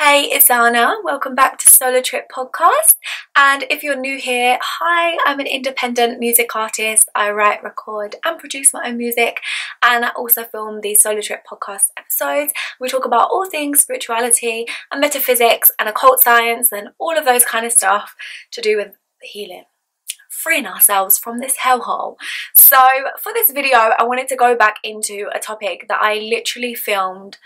Hey, it's Xana. Welcome back to Solar Tripp Podcast. And if you're new here, hi, I'm an independent music artist. I write, record, and produce my own music. And I also film the Solar Tripp Podcast episodes. We talk about all things spirituality and metaphysics and occult science and all of those kind of stuff to do with healing freeing ourselves from this hellhole. So for this video, I wanted to go back into a topic that I literally filmed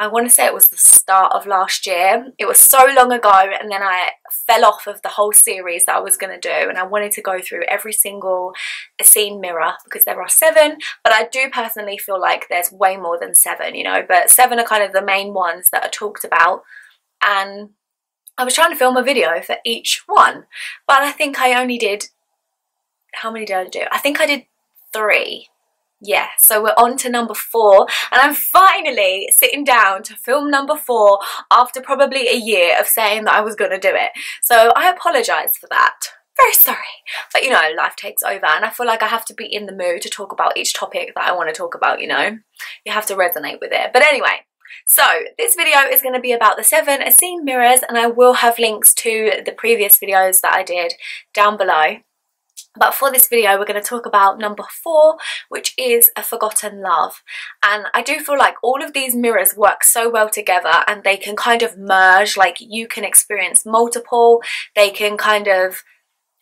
I want to say it was the start of last year. It was so long ago and then I fell off of the whole series that I was going to do and I wanted to go through every single Essene mirror because there are seven but I do personally feel like there's way more than seven you know but seven are kind of the main ones that are talked about and I was trying to film a video for each one but I think I only did how many did I do? I think I did three yeah, so we're on to number four, and I'm finally sitting down to film number four after probably a year of saying that I was going to do it. So I apologise for that. Very sorry. But you know, life takes over, and I feel like I have to be in the mood to talk about each topic that I want to talk about, you know? You have to resonate with it. But anyway, so this video is going to be about the seven Essene mirrors, and I will have links to the previous videos that I did down below. But for this video, we're going to talk about number four, which is a forgotten love. And I do feel like all of these mirrors work so well together and they can kind of merge, like you can experience multiple, they can kind of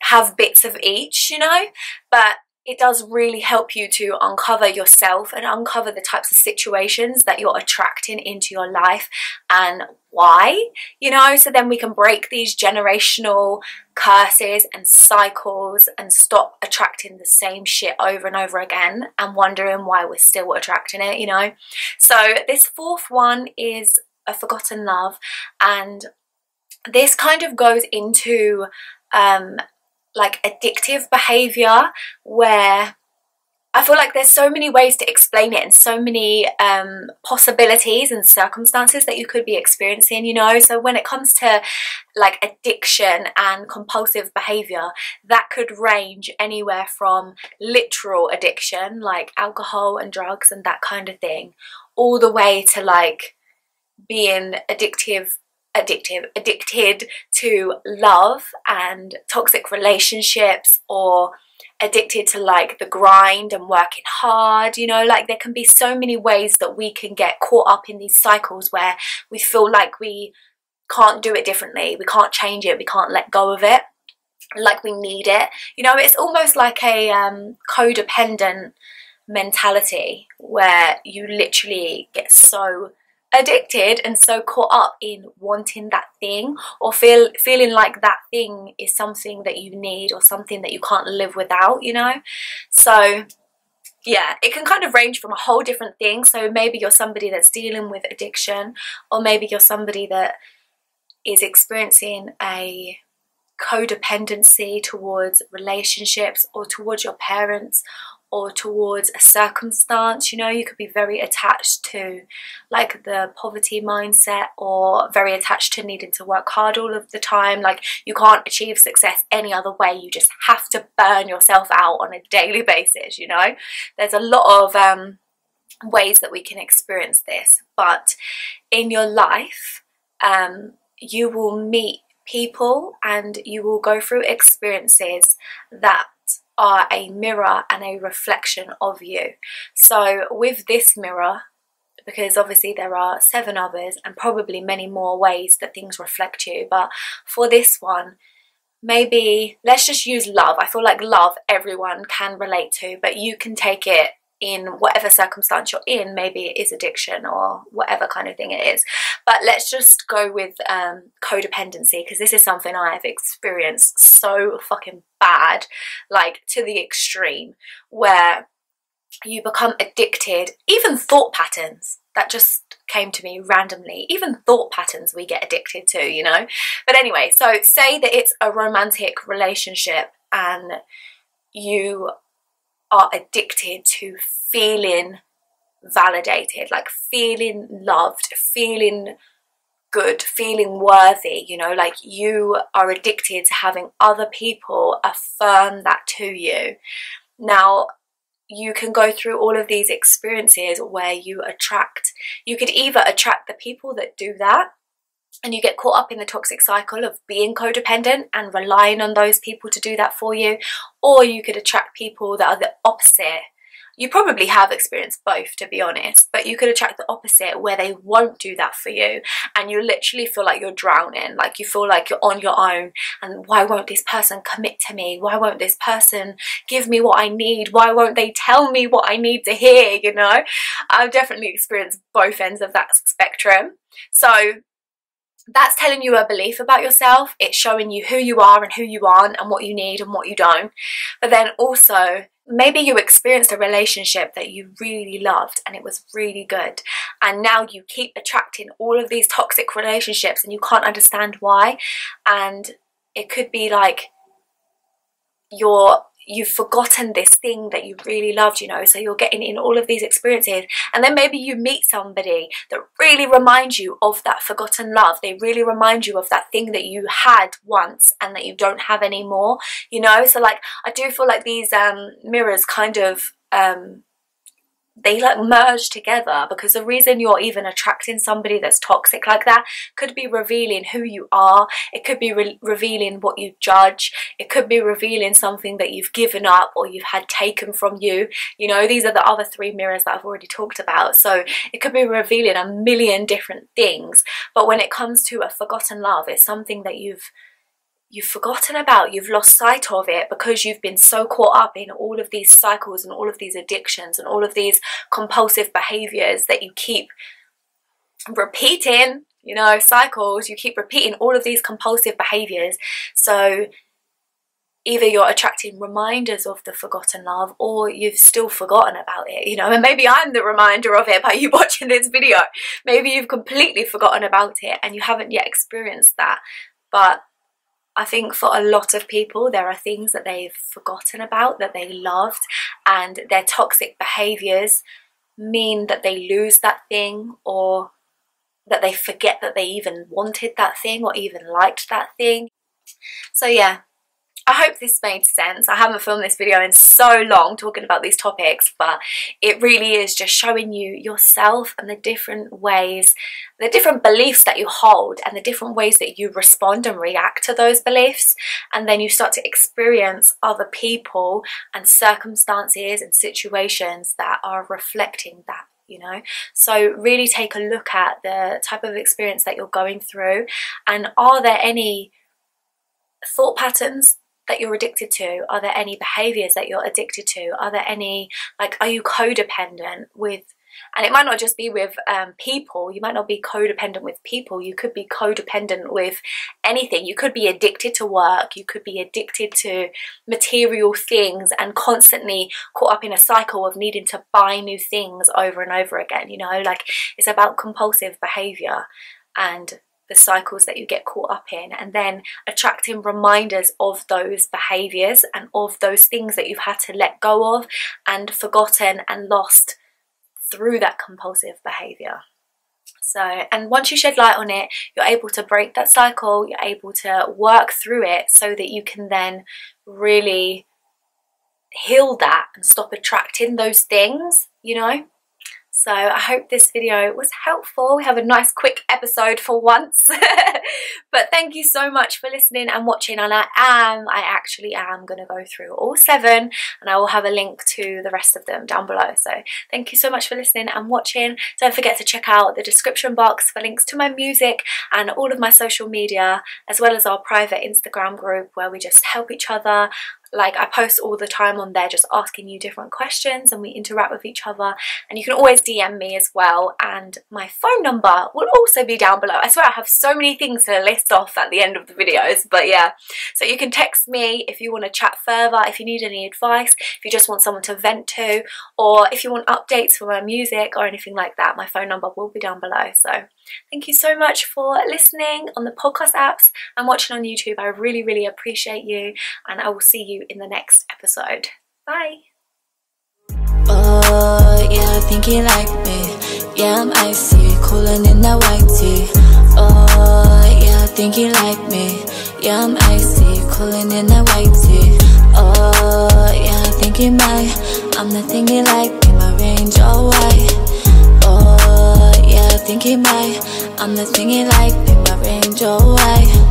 have bits of each, you know, but it does really help you to uncover yourself and uncover the types of situations that you're attracting into your life and why, you know, so then we can break these generational curses and cycles and stop attracting the same shit over and over again and wondering why we're still attracting it, you know. So this fourth one is a forgotten love and this kind of goes into um, like addictive behavior where I feel like there's so many ways to explain it and so many um, possibilities and circumstances that you could be experiencing, you know. So when it comes to like addiction and compulsive behavior, that could range anywhere from literal addiction, like alcohol and drugs and that kind of thing, all the way to like being addictive addictive, addicted to love and toxic relationships or addicted to like the grind and working hard you know? Like there can be so many ways that we can get caught up in these cycles where we feel like we can't do it differently we can't change it we can't let go of it like we need it. You know it's almost like a um, codependent mentality where you literally get so addicted and so caught up in wanting that thing or feel feeling like that thing is something that you need or something that you can't live without you know? So yeah it can kind of range from a whole different thing. So maybe you're somebody that's dealing with addiction or maybe you're somebody that is experiencing a codependency towards relationships or towards your parents or towards a circumstance you know you could be very attached to like the poverty mindset or very attached to needing to work hard all of the time. Like you can't achieve success any other way. You just have to burn yourself out on a daily basis you know? There's a lot of um, ways that we can experience this but in your life um, you will meet people and you will go through experiences that are a mirror and a reflection of you. So with this mirror, because obviously there are seven others and probably many more ways that things reflect you, but for this one, maybe let's just use love. I feel like love everyone can relate to, but you can take it in whatever circumstance you're in maybe it is addiction or whatever kind of thing it is. But let's just go with um, codependency because this is something I've experienced so fucking bad like to the extreme where you become addicted even thought patterns that just came to me randomly even thought patterns we get addicted to you know? But anyway so say that it's a romantic relationship and you are addicted to feeling validated, like feeling loved, feeling good, feeling worthy, you know, like you are addicted to having other people affirm that to you. Now, you can go through all of these experiences where you attract, you could either attract the people that do that and you get caught up in the toxic cycle of being codependent and relying on those people to do that for you, or you could attract people that are the opposite. You probably have experienced both to be honest but you could attract the opposite where they won't do that for you and you literally feel like you're drowning like you feel like you're on your own and why won't this person commit to me? Why won't this person give me what I need? Why won't they tell me what I need to hear you know? I've definitely experienced both ends of that spectrum. So that's telling you a belief about yourself. It's showing you who you are and who you aren't and what you need and what you don't. But then also maybe you experienced a relationship that you really loved and it was really good and now you keep attracting all of these toxic relationships and you can't understand why and it could be like you're you've forgotten this thing that you really loved, you know, so you're getting in all of these experiences. And then maybe you meet somebody that really reminds you of that forgotten love. They really remind you of that thing that you had once and that you don't have anymore, you know? So like, I do feel like these um, mirrors kind of um, they like merge together because the reason you're even attracting somebody that's toxic like that could be revealing who you are. It could be re revealing what you judge. It could be revealing something that you've given up or you've had taken from you. You know these are the other three mirrors that I've already talked about. So it could be revealing a million different things. But when it comes to a forgotten love it's something that you've you've forgotten about, you've lost sight of it because you've been so caught up in all of these cycles and all of these addictions and all of these compulsive behaviors that you keep repeating, you know, cycles, you keep repeating all of these compulsive behaviors. So either you're attracting reminders of the forgotten love or you've still forgotten about it, you know, and maybe I'm the reminder of it by you watching this video. Maybe you've completely forgotten about it and you haven't yet experienced that. But I think for a lot of people, there are things that they've forgotten about that they loved, and their toxic behaviors mean that they lose that thing or that they forget that they even wanted that thing or even liked that thing. So, yeah, I hope this made sense. I haven't filmed this video in so long talking about these topics, but it really is just showing you yourself and the different ways, the different beliefs that you hold and the different ways that you respond and react to those beliefs. And then you start to experience other people and circumstances and situations that are reflecting that you know so really take a look at the type of experience that you're going through and are there any thought patterns that you're addicted to? Are there any behaviors that you're addicted to? Are there any, like, are you codependent with, and it might not just be with um, people, you might not be codependent with people, you could be codependent with anything. You could be addicted to work, you could be addicted to material things and constantly caught up in a cycle of needing to buy new things over and over again, you know, like it's about compulsive behavior and the cycles that you get caught up in and then attracting reminders of those behaviors and of those things that you've had to let go of and forgotten and lost through that compulsive behavior. So, and once you shed light on it, you're able to break that cycle, you're able to work through it so that you can then really heal that and stop attracting those things, you know? So I hope this video was helpful. We have a nice quick episode for once. but thank you so much for listening and watching and I am, I actually am going to go through all seven and I will have a link to the rest of them down below. So thank you so much for listening and watching. Don't forget to check out the description box for links to my music and all of my social media as well as our private Instagram group where we just help each other like I post all the time on there just asking you different questions and we interact with each other. And you can always DM me as well. And my phone number will also be down below. I swear I have so many things to list off at the end of the videos but yeah. So you can text me if you want to chat further if you need any advice if you just want someone to vent to or if you want updates for my music or anything like that my phone number will be down below. So thank you so much for listening on the podcast apps and watching on YouTube I really really appreciate you and I will see you in the next episode. Bye. Oh, yeah, thinking like me. Yeah, I'm icy, cooling in white tee. Oh, yeah, thinking like me. Yeah, I'm icy, cooling in white tee. Oh, yeah, thinking my. I'm not thinking like my range all white. Think he might. I'm the thing he like, pick my range, oh I